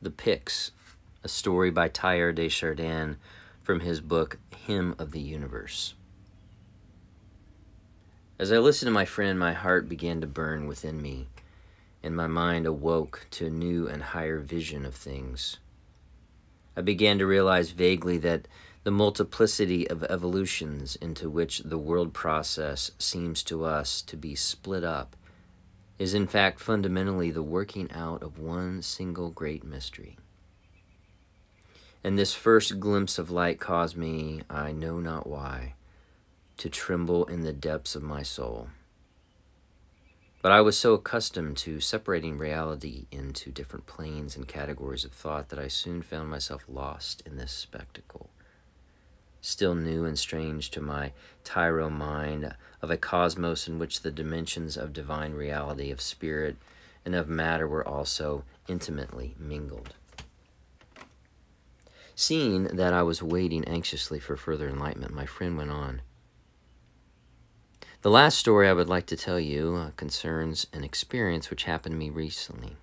The Pyx, a story by Teilhard de Chardin from his book Hymn of the Universe. As I listened to my friend, my heart began to burn within me, and my mind awoke to a new and higher vision of things. I began to realize vaguely that the multiplicity of evolutions into which the world process seems to us to be split up is in fact fundamentally the working out of one single great mystery. And this first glimpse of light caused me, I know not why, to tremble in the depths of my soul. But I was so accustomed to separating reality into different planes and categories of thought that I soon found myself lost in this spectacle still new and strange to my tyro mind, of a cosmos in which the dimensions of divine reality, of spirit, and of matter were also intimately mingled. Seeing that I was waiting anxiously for further enlightenment, my friend went on. The last story I would like to tell you uh, concerns an experience which happened to me recently.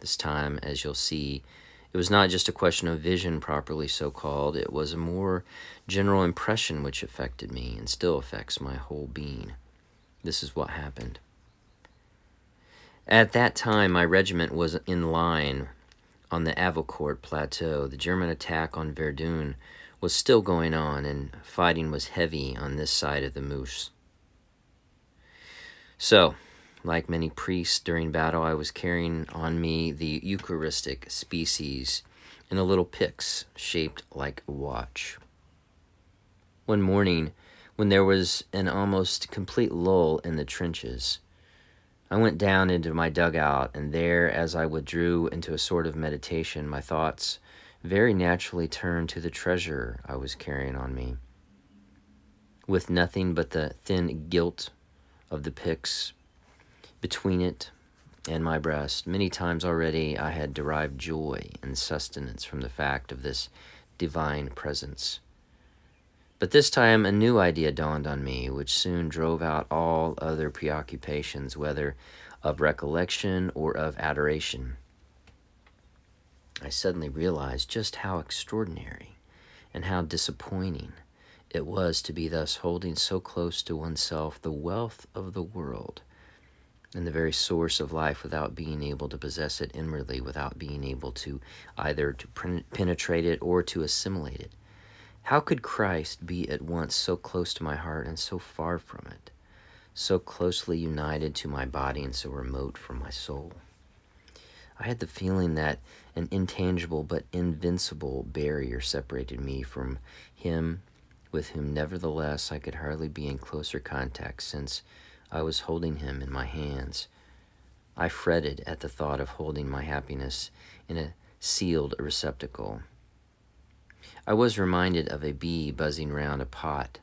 This time, as you'll see, it was not just a question of vision, properly so called, it was a more general impression which affected me and still affects my whole being. This is what happened. At that time, my regiment was in line on the Avocourt Plateau. The German attack on Verdun was still going on, and fighting was heavy on this side of the Meuse. So, like many priests during battle, I was carrying on me the Eucharistic species in a little pyx shaped like a watch. One morning, when there was an almost complete lull in the trenches, I went down into my dugout, and there, as I withdrew into a sort of meditation, my thoughts very naturally turned to the treasure I was carrying on me. With nothing but the thin gilt of the pyx between it and my breast. Many times already I had derived joy and sustenance from the fact of this divine presence. But this time a new idea dawned on me, which soon drove out all other preoccupations, whether of recollection or of adoration. I suddenly realized just how extraordinary and how disappointing it was to be thus holding so close to oneself the wealth of the world and the very source of life without being able to possess it inwardly, without being able to either to penetrate it or to assimilate it. How could Christ be at once so close to my heart and so far from it, so closely united to my body and so remote from my soul? I had the feeling that an intangible but invincible barrier separated me from him, with whom nevertheless I could hardly be in closer contact since I was holding him in my hands. I fretted at the thought of holding my happiness in a sealed receptacle. I was reminded of a bee buzzing round a pot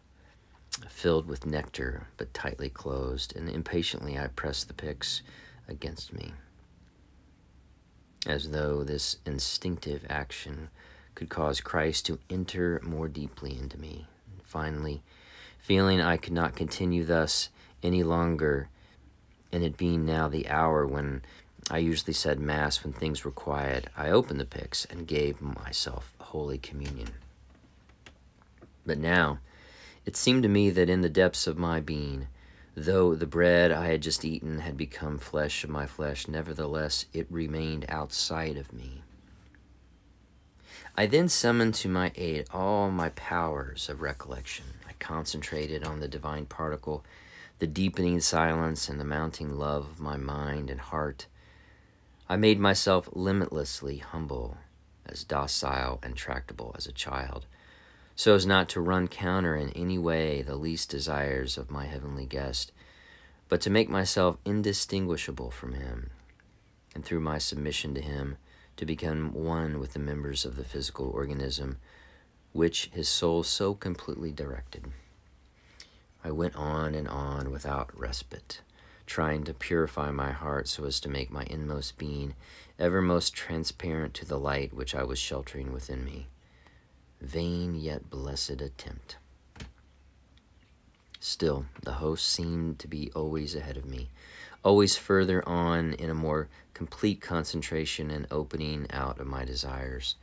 filled with nectar but tightly closed, and impatiently I pressed the pyx against me, as though this instinctive action could cause Christ to enter more deeply into me. Finally, feeling I could not continue thus any longer, and it being now the hour when I usually said Mass when things were quiet, I opened the pyx and gave myself Holy Communion. But now, it seemed to me that in the depths of my being, though the bread I had just eaten had become flesh of my flesh, nevertheless it remained outside of me. I then summoned to my aid all my powers of recollection. I concentrated on the divine particle the deepening silence and the mounting love of my mind and heart, I made myself limitlessly humble, as docile and tractable as a child, so as not to run counter in any way the least desires of my heavenly guest, but to make myself indistinguishable from him, and through my submission to him, to become one with the members of the physical organism which his soul so completely directed. I went on and on without respite, trying to purify my heart so as to make my inmost being ever most transparent to the light which I was sheltering within me. Vain yet blessed attempt. Still, the host seemed to be always ahead of me, always further on in a more complete concentration and opening out of my desires,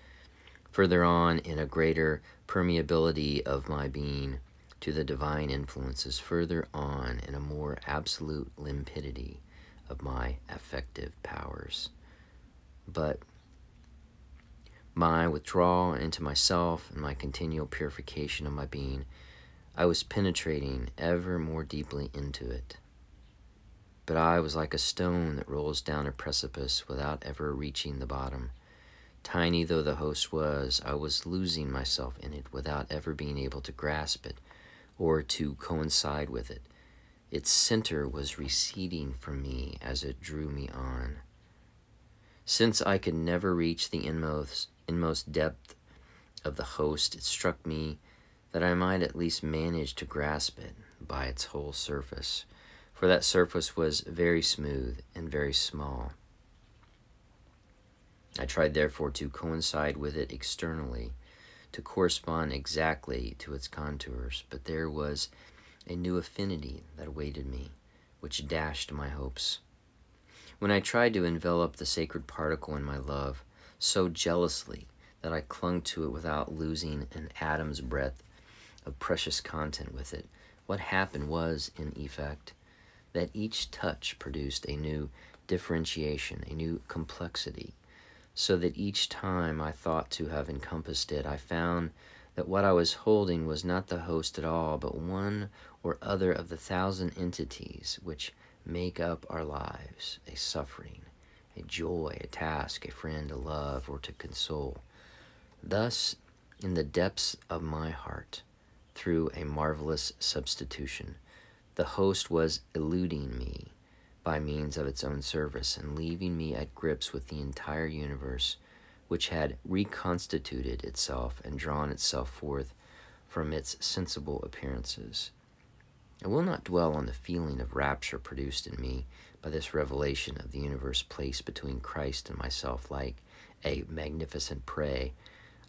further on in a greater permeability of my being to the divine influences, further on in a more absolute limpidity of my affective powers. But my withdrawal into myself and my continual purification of my being, I was penetrating ever more deeply into it. But I was like a stone that rolls down a precipice without ever reaching the bottom. Tiny though the host was, I was losing myself in it without ever being able to grasp it or to coincide with it. Its center was receding from me as it drew me on. Since I could never reach the inmost, inmost depth of the host, it struck me that I might at least manage to grasp it by its whole surface, for that surface was very smooth and very small. I tried therefore to coincide with it externally, to correspond exactly to its contours, but there was a new affinity that awaited me, which dashed my hopes. When I tried to envelop the sacred particle in my love so jealously that I clung to it without losing an atom's breadth of precious content with it, what happened was, in effect, that each touch produced a new differentiation, a new complexity, so that each time I thought to have encompassed it, I found that what I was holding was not the host at all, but one or other of the thousand entities which make up our lives a suffering, a joy, a task, a friend, a love, or to console. Thus, in the depths of my heart, through a marvelous substitution, the host was eluding me by means of its own service and leaving me at grips with the entire universe, which had reconstituted itself and drawn itself forth from its sensible appearances. I will not dwell on the feeling of rapture produced in me by this revelation of the universe placed between Christ and myself like a magnificent prey.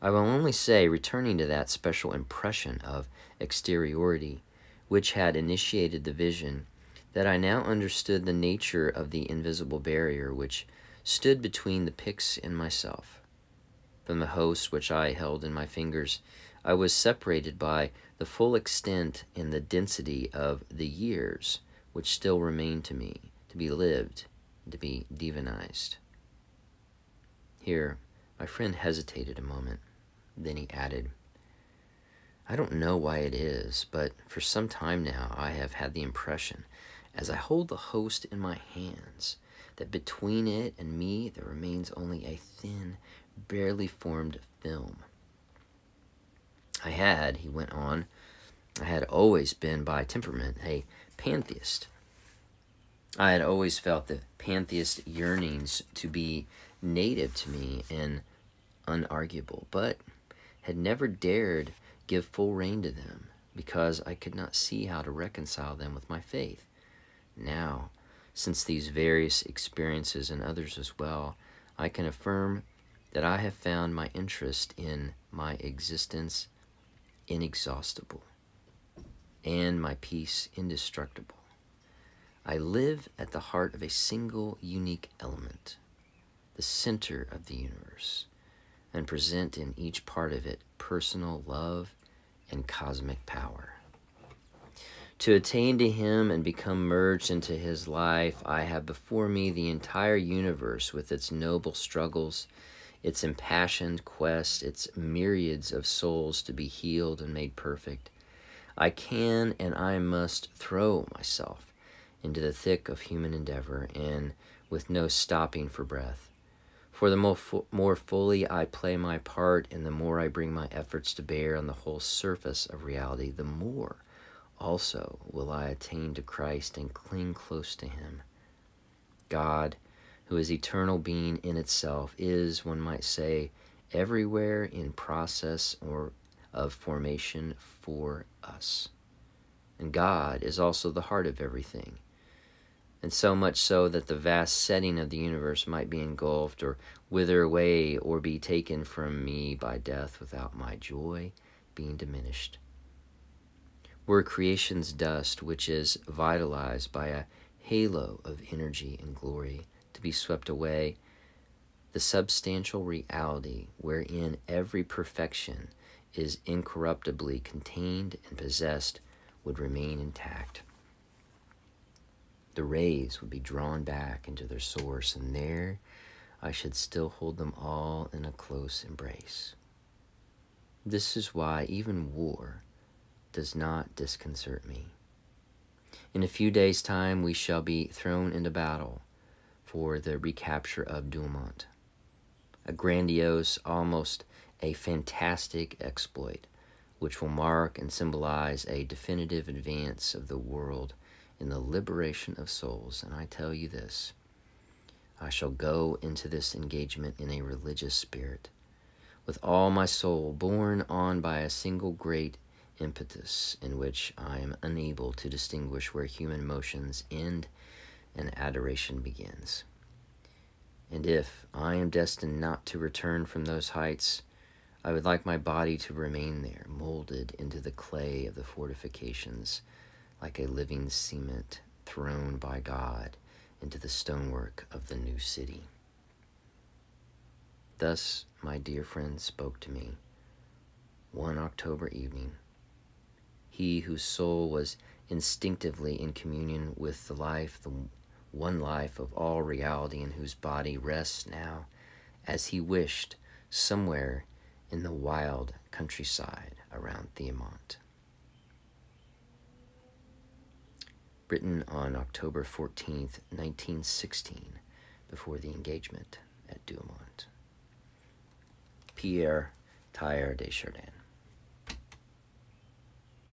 I will only say, returning to that special impression of exteriority which had initiated the vision, that I now understood the nature of the invisible barrier which stood between the pyx and myself. From the host which I held in my fingers, I was separated by the full extent and the density of the years which still remained to me to be lived to be divinized. Here, my friend hesitated a moment. Then he added, I don't know why it is, but for some time now I have had the impression, as I hold the host in my hands, that between it and me there remains only a thin, barely formed film. I had, he went on, I had always been by temperament a pantheist. I had always felt the pantheist yearnings to be native to me and unarguable, but had never dared give full rein to them because I could not see how to reconcile them with my faith. Now, since these various experiences and others as well, I can affirm that I have found my interest in my existence inexhaustible and my peace indestructible. I live at the heart of a single unique element, the center of the universe, and present in each part of it personal love and cosmic power. To attain to Him and become merged into His life, I have before me the entire universe with its noble struggles its impassioned quest, its myriads of souls to be healed and made perfect, I can and I must throw myself into the thick of human endeavor and with no stopping for breath. For the more, more fully I play my part and the more I bring my efforts to bear on the whole surface of reality, the more also will I attain to Christ and cling close to Him. God, who is eternal being in itself, is, one might say, everywhere in process or of formation for us. And God is also the heart of everything. And so much so that the vast setting of the universe might be engulfed or wither away or be taken from me by death without my joy being diminished. We're creation's dust, which is vitalized by a halo of energy and glory to be swept away. The substantial reality wherein every perfection is incorruptibly contained and possessed would remain intact. The rays would be drawn back into their source, and there I should still hold them all in a close embrace. This is why even war does not disconcert me. In a few days' time, we shall be thrown into battle for the recapture of Douaumont. A grandiose, almost a fantastic exploit, which will mark and symbolize a definitive advance of the world in the liberation of souls. And I tell you this I shall go into this engagement in a religious spirit, with all my soul borne on by a single great impetus in which I am unable to distinguish where human motions end and adoration begins. And if I am destined not to return from those heights, I would like my body to remain there, molded into the clay of the fortifications, like a living cement thrown by God into the stonework of the new city. Thus, my dear friend spoke to me one October evening. He whose soul was instinctively in communion with the life, the one life of all reality, and whose body rests now, as he wished, somewhere in the wild countryside around Thiaumont. Written on October 14th, 1916, before the engagement at Douaumont. Pierre Teilhard de Chardin.